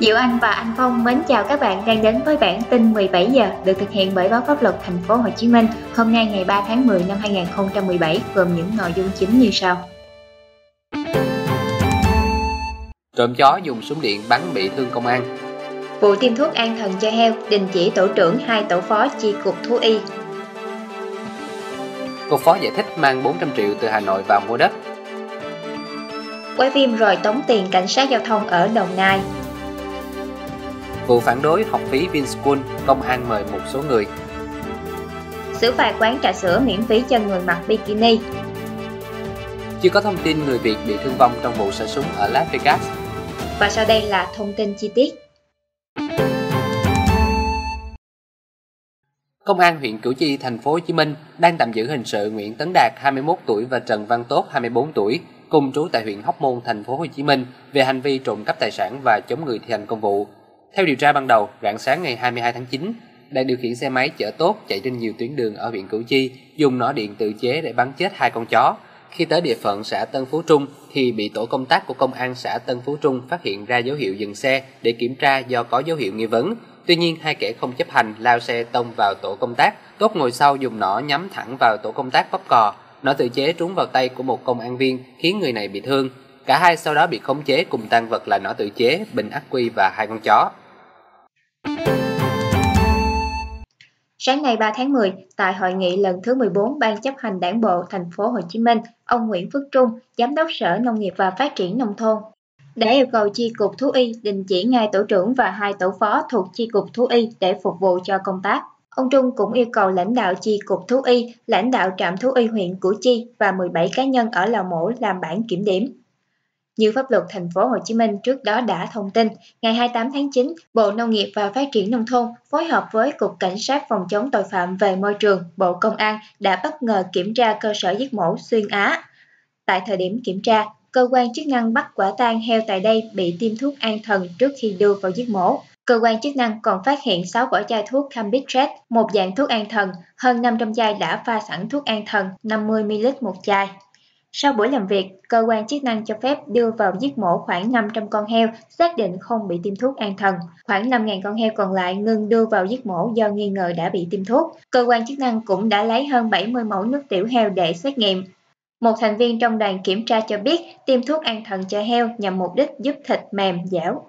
Diệu Anh và Anh Phong mến chào các bạn đang đến với bản tin 17 giờ được thực hiện bởi báo pháp luật thành phố Hồ Chí Minh hôm nay ngày 3 tháng 10 năm 2017 gồm những nội dung chính như sau. Trộm chó dùng súng điện bắn bị thương công an. Vụ tiêm thuốc an thần cho heo đình chỉ tổ trưởng hai tổ phó chi cục thú y. Cục phó giải thích mang 400 triệu từ Hà Nội vào mua đất. Quay phim rồi tống tiền cảnh sát giao thông ở Đồng Nai. Vụ phản đối học phí Vinschool, công an mời một số người. Xử phạt quán trà sữa miễn phí cho người mặc bikini. Chưa có thông tin người Việt bị thương vong trong vụ xả súng ở Las Vegas. Và sau đây là thông tin chi tiết. Công an huyện Củ Chi, thành phố Hồ Chí Minh đang tạm giữ hình sự Nguyễn Tấn Đạt 21 tuổi và Trần Văn Tốt 24 tuổi cùng trú tại huyện Hóc Môn, thành phố Hồ Chí Minh về hành vi trộm cắp tài sản và chống người thi hành công vụ. Theo điều tra ban đầu, rạng sáng ngày 22 tháng 9, Đạt điều khiển xe máy chở Tốt chạy trên nhiều tuyến đường ở huyện Củ Chi, dùng nỏ điện tự chế để bắn chết hai con chó. Khi tới địa phận xã Tân Phú Trung thì bị tổ công tác của công an xã Tân Phú Trung phát hiện ra dấu hiệu dừng xe để kiểm tra do có dấu hiệu nghi vấn. Tuy nhiên hai kẻ không chấp hành lao xe tông vào tổ công tác, Tốt ngồi sau dùng nỏ nhắm thẳng vào tổ công tác bóp cò. Nỏ tự chế trúng vào tay của một công an viên khiến người này bị thương. Cả hai sau đó bị khống chế cùng tăng vật là nỏ tự chế, bình ắc quy và hai con chó. Sáng nay 3 tháng 10, tại hội nghị lần thứ 14 Ban chấp hành Đảng bộ thành phố Hồ Chí Minh, ông Nguyễn Phước Trung, Giám đốc Sở Nông nghiệp và Phát triển nông thôn đã yêu cầu chi cục thú y đình chỉ ngay tổ trưởng và hai tổ phó thuộc chi cục thú y để phục vụ cho công tác. Ông Trung cũng yêu cầu lãnh đạo chi cục thú y, lãnh đạo trạm thú y huyện Củ Chi và 17 cá nhân ở Lào Mổ làm bản kiểm điểm. Như pháp luật thành phố Hồ Chí Minh trước đó đã thông tin, ngày 28 tháng 9, Bộ Nông nghiệp và Phát triển nông thôn phối hợp với Cục Cảnh sát phòng chống tội phạm về môi trường, Bộ Công an đã bất ngờ kiểm tra cơ sở giết mổ Xuyên Á. Tại thời điểm kiểm tra, cơ quan chức năng bắt quả tang heo tại đây bị tiêm thuốc an thần trước khi đưa vào giết mổ. Cơ quan chức năng còn phát hiện 6 vỏ chai thuốc Cambitret, một dạng thuốc an thần, hơn 500 chai đã pha sẵn thuốc an thần 50ml một chai. Sau buổi làm việc, cơ quan chức năng cho phép đưa vào giết mổ khoảng 500 con heo, xác định không bị tiêm thuốc an thần. Khoảng 5.000 con heo còn lại ngừng đưa vào giết mổ do nghi ngờ đã bị tiêm thuốc. Cơ quan chức năng cũng đã lấy hơn 70 mẫu nước tiểu heo để xét nghiệm. Một thành viên trong đoàn kiểm tra cho biết tiêm thuốc an thần cho heo nhằm mục đích giúp thịt mềm, dẻo.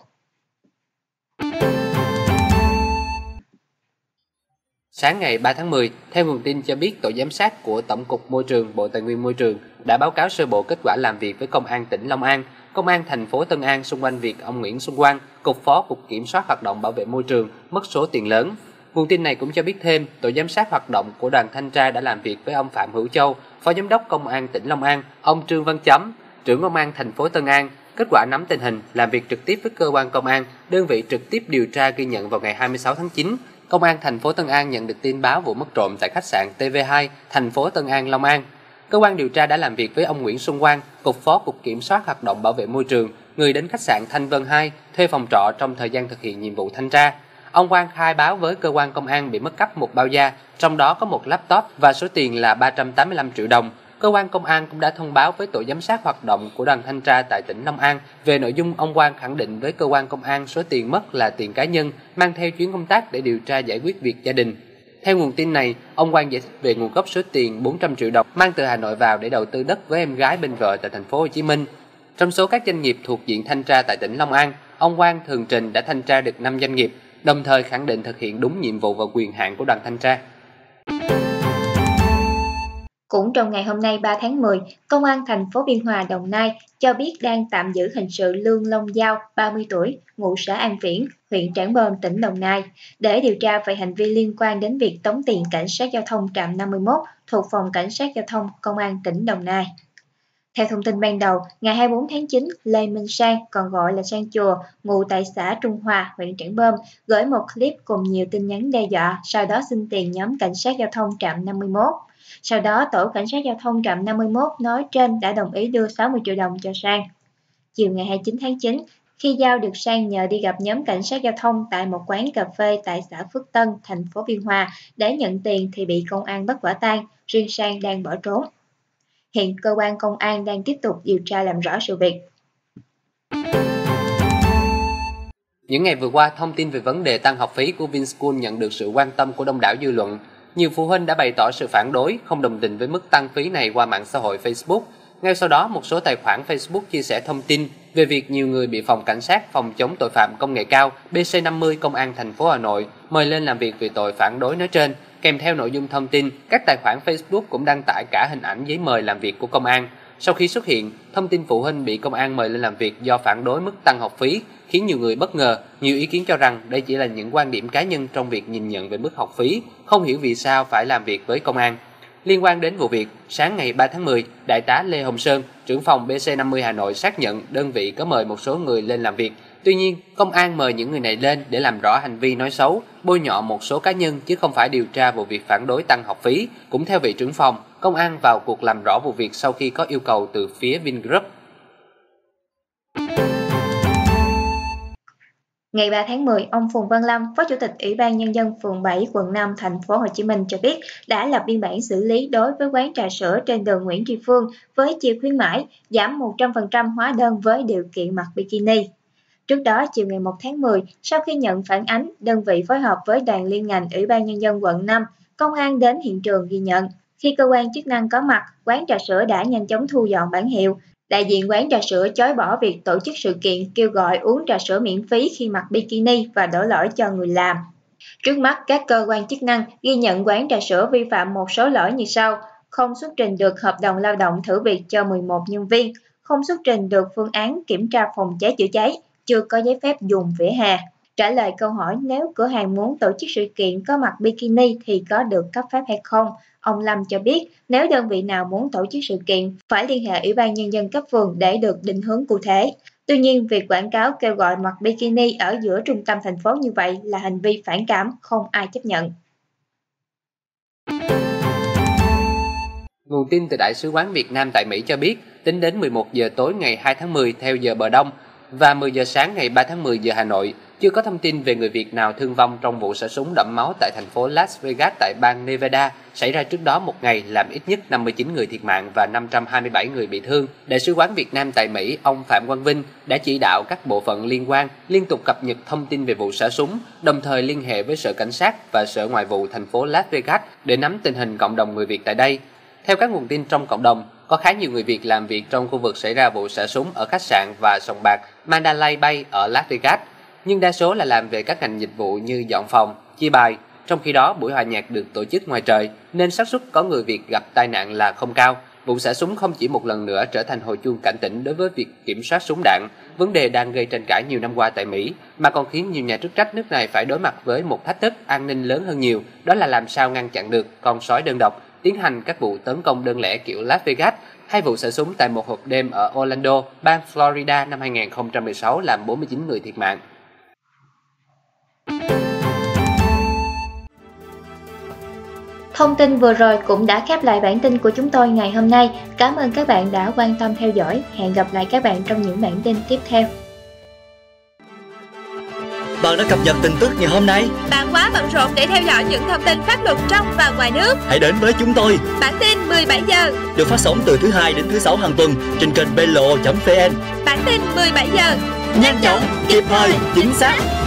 Sáng ngày 3 tháng 10, theo nguồn tin cho biết tổ giám sát của Tổng cục Môi trường Bộ Tài nguyên Môi trường đã báo cáo sơ bộ kết quả làm việc với Công an tỉnh Long An, Công an thành phố Tân An xung quanh việc ông Nguyễn Xuân Quang, Cục Phó Cục Kiểm soát Hoạt động Bảo vệ Môi trường, mất số tiền lớn. Nguồn tin này cũng cho biết thêm, tổ giám sát hoạt động của đoàn thanh tra đã làm việc với ông Phạm Hữu Châu, Phó Giám đốc Công an tỉnh Long An, ông Trương Văn Chấm, trưởng Công an thành phố Tân An, Kết quả nắm tình hình, làm việc trực tiếp với cơ quan công an, đơn vị trực tiếp điều tra ghi nhận vào ngày 26 tháng 9, Công an thành phố Tân An nhận được tin báo vụ mất trộm tại khách sạn TV2, thành phố Tân An, Long An. Cơ quan điều tra đã làm việc với ông Nguyễn Xuân Quang, Cục Phó Cục Kiểm soát Hoạt động Bảo vệ Môi trường, người đến khách sạn Thanh Vân 2 thuê phòng trọ trong thời gian thực hiện nhiệm vụ thanh tra. Ông Quang khai báo với cơ quan công an bị mất cắp một bao da, trong đó có một laptop và số tiền là 385 triệu đồng. Cơ quan công an cũng đã thông báo với tổ giám sát hoạt động của đoàn thanh tra tại tỉnh Long An về nội dung ông Quang khẳng định với cơ quan công an số tiền mất là tiền cá nhân mang theo chuyến công tác để điều tra giải quyết việc gia đình. Theo nguồn tin này, ông Quang giải thích về nguồn gốc số tiền 400 triệu đồng mang từ Hà Nội vào để đầu tư đất với em gái bên vợ tại thành phố Hồ Chí Minh. Trong số các doanh nghiệp thuộc diện thanh tra tại tỉnh Long An, ông Quang thường trình đã thanh tra được 5 doanh nghiệp, đồng thời khẳng định thực hiện đúng nhiệm vụ và quyền hạn của đoàn thanh tra. Cũng trong ngày hôm nay 3 tháng 10, Công an thành phố Biên Hòa, Đồng Nai cho biết đang tạm giữ hình sự Lương Long Giao, 30 tuổi, ngụ xã An Viễn, huyện Trảng Bom, tỉnh Đồng Nai, để điều tra về hành vi liên quan đến việc tống tiền cảnh sát giao thông trạm 51 thuộc phòng cảnh sát giao thông Công an tỉnh Đồng Nai. Theo thông tin ban đầu, ngày 24 tháng 9, Lê Minh Sang, còn gọi là Sang Chùa, ngụ tại xã Trung Hòa, huyện Trảng Bom, gửi một clip cùng nhiều tin nhắn đe dọa, sau đó xin tiền nhóm cảnh sát giao thông trạm 51. Sau đó, tổ cảnh sát giao thông trạm 51 nói trên đã đồng ý đưa 60 triệu đồng cho Sang. Chiều ngày 29 tháng 9, khi Giao được Sang nhờ đi gặp nhóm cảnh sát giao thông tại một quán cà phê tại xã Phước Tân, thành phố Biên Hòa để nhận tiền thì bị công an bắt quả tang, riêng Sang đang bỏ trốn. Hiện cơ quan công an đang tiếp tục điều tra làm rõ sự việc. Những ngày vừa qua, thông tin về vấn đề tăng học phí của Vinschool nhận được sự quan tâm của đông đảo dư luận. Nhiều phụ huynh đã bày tỏ sự phản đối, không đồng tình với mức tăng phí này qua mạng xã hội Facebook. Ngay sau đó, một số tài khoản Facebook chia sẻ thông tin về việc nhiều người bị phòng cảnh sát phòng chống tội phạm công nghệ cao BC50 Công an thành phố Hà Nội mời lên làm việc vì tội phản đối nói trên. Kèm theo nội dung thông tin, các tài khoản Facebook cũng đăng tải cả hình ảnh giấy mời làm việc của công an. Sau khi xuất hiện, thông tin phụ huynh bị công an mời lên làm việc do phản đối mức tăng học phí khiến nhiều người bất ngờ. Nhiều ý kiến cho rằng đây chỉ là những quan điểm cá nhân trong việc nhìn nhận về mức học phí, không hiểu vì sao phải làm việc với công an. Liên quan đến vụ việc, sáng ngày 3 tháng 10, Đại tá Lê Hồng Sơn, trưởng phòng BC50 Hà Nội xác nhận đơn vị có mời một số người lên làm việc. Tuy nhiên, công an mời những người này lên để làm rõ hành vi nói xấu, bôi nhọ một số cá nhân chứ không phải điều tra vụ việc phản đối tăng học phí. Cũng theo vị trưởng phòng, công an vào cuộc làm rõ vụ việc sau khi có yêu cầu từ phía Vingroup. Ngày 3 tháng 10, ông Phùng Văn Lâm, Phó Chủ tịch Ủy ban Nhân dân phường 7, quận 5, thành phố Hồ Chí Minh cho biết đã lập biên bản xử lý đối với quán trà sữa trên đường Nguyễn Tri Phương với chiều khuyến mãi giảm 100% hóa đơn với điều kiện mặc bikini. Trước đó, chiều ngày 1 tháng 10, sau khi nhận phản ánh, đơn vị phối hợp với đoàn liên ngành Ủy ban Nhân dân quận 5, công an đến hiện trường ghi nhận. Khi cơ quan chức năng có mặt, quán trà sữa đã nhanh chóng thu dọn bản hiệu, Đại diện quán trà sữa chối bỏ việc tổ chức sự kiện kêu gọi uống trà sữa miễn phí khi mặc bikini và đổ lỗi cho người làm. Trước mắt, các cơ quan chức năng ghi nhận quán trà sữa vi phạm một số lỗi như sau. Không xuất trình được hợp đồng lao động thử việc cho 11 nhân viên, không xuất trình được phương án kiểm tra phòng cháy chữa cháy, chưa có giấy phép dùng vỉa hè. Trả lời câu hỏi nếu cửa hàng muốn tổ chức sự kiện có mặc bikini thì có được cấp phép hay không, ông Lâm cho biết nếu đơn vị nào muốn tổ chức sự kiện phải liên hệ Ủy ban Nhân dân cấp phường để được định hướng cụ thể. Tuy nhiên, việc quảng cáo kêu gọi mặc bikini ở giữa trung tâm thành phố như vậy là hành vi phản cảm, không ai chấp nhận. Nguồn tin từ Đại sứ quán Việt Nam tại Mỹ cho biết, tính đến 11 giờ tối ngày 2 tháng 10 theo giờ bờ Đông và 10 giờ sáng ngày 3 tháng 10 giờ Hà Nội, chưa có thông tin về người Việt nào thương vong trong vụ xả súng đẫm máu tại thành phố Las Vegas tại bang Nevada xảy ra trước đó một ngày làm ít nhất 59 người thiệt mạng và 527 người bị thương. Đại sứ quán Việt Nam tại Mỹ, ông Phạm Quang Vinh đã chỉ đạo các bộ phận liên quan liên tục cập nhật thông tin về vụ xả súng, đồng thời liên hệ với Sở Cảnh sát và Sở Ngoại vụ thành phố Las Vegas để nắm tình hình cộng đồng người Việt tại đây. Theo các nguồn tin trong cộng đồng, có khá nhiều người Việt làm việc trong khu vực xảy ra vụ xả súng ở khách sạn và sòng bạc Mandalay Bay ở Las Vegas nhưng đa số là làm về các ngành dịch vụ như dọn phòng, chia bài. Trong khi đó, buổi hòa nhạc được tổ chức ngoài trời, nên xác suất có người Việt gặp tai nạn là không cao. Vụ xả súng không chỉ một lần nữa trở thành hồi chuông cảnh tỉnh đối với việc kiểm soát súng đạn, vấn đề đang gây tranh cãi nhiều năm qua tại Mỹ, mà còn khiến nhiều nhà chức trách nước này phải đối mặt với một thách thức an ninh lớn hơn nhiều, đó là làm sao ngăn chặn được con sói đơn độc tiến hành các vụ tấn công đơn lẻ kiểu Las Vegas hay vụ xả súng tại một hộp đêm ở Orlando, bang Florida năm 2016 làm 49 người thiệt mạng. Thông tin vừa rồi cũng đã khép lại bản tin của chúng tôi ngày hôm nay. Cảm ơn các bạn đã quan tâm theo dõi. Hẹn gặp lại các bạn trong những bản tin tiếp theo. Bạn đã cập nhật tin tức ngày hôm nay. Bạn quá bận rộn để theo dõi những thông tin pháp luật trong và ngoài nước. Hãy đến với chúng tôi. Bản tin 17 giờ được phát sóng từ thứ hai đến thứ sáu hàng tuần trên kênh blo.vn. Bản tin 17 giờ nhanh chóng, kịp thời, chính xác